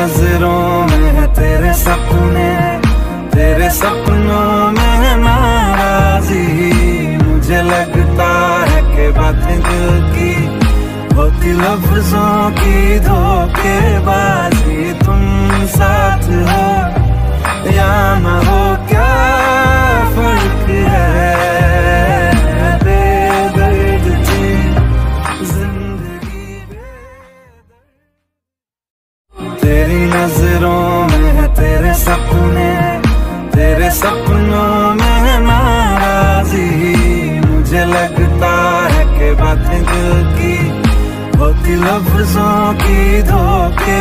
नज़रों में तेरे सपने, तेरे सपनों में नाराजी। मुझे लगता है कि बातें दिल की होती, लफ्जों की धोखेबाजी सपनों में नाराजी। मुझे लगता है कि बातें दिल की होती लफ्जों की धोखे